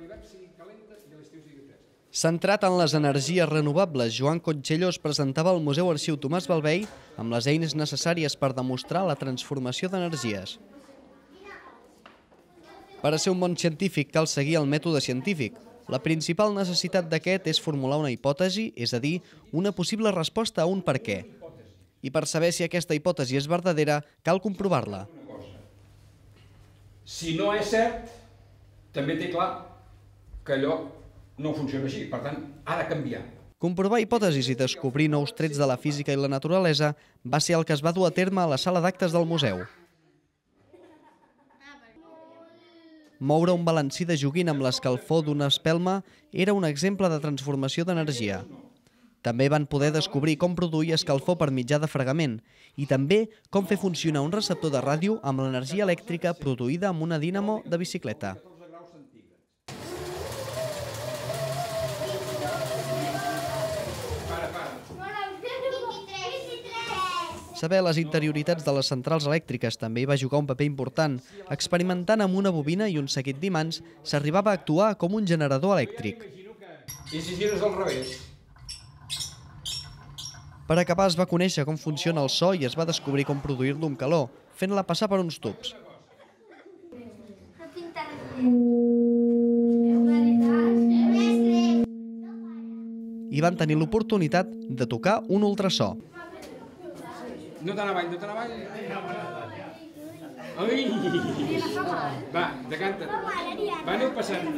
l'hivern sigui calenta i a l'estiu sigui fresa. Centrat en les energies renovables, Joan Conxellos presentava al Museu Arxiu Tomàs Balvei amb les eines necessàries per demostrar la transformació d'energies. Per a ser un bon científic cal seguir el mètode científic. La principal necessitat d'aquest és formular una hipòtesi, és a dir, una possible resposta a un per què. I per saber si aquesta hipòtesi és verdadera, cal comprovar-la. Si no és cert, també té clar que allò no funciona així, per tant, ha de canviar. Comprovar hipòtesis i descobrir nous trets de la física i la naturalesa va ser el que es va dur a terme a la sala d'actes del museu. Moure un balancí de joguina amb l'escalfor d'una espelma era un exemple de transformació d'energia. També van poder descobrir com produir escalfor per mitjà de fregament i també com fer funcionar un receptor de ràdio amb l'energia elèctrica produïda amb una dínamo de bicicleta. Saber les interioritats de les centrals elèctriques també hi va jugar un paper important. Experimentant amb una bobina i un seguit d'imants, s'arribava a actuar com un generador elèctric. I si gires al revés? Per acabar es va conèixer com funciona el so i es va descobrir com produir-lo amb calor, fent-la passar per uns tubs. I van tenir l'oportunitat de tocar un ultrasò. No tan avall, no tan avall. Ai! Va, decanta't. Va, aneu passant.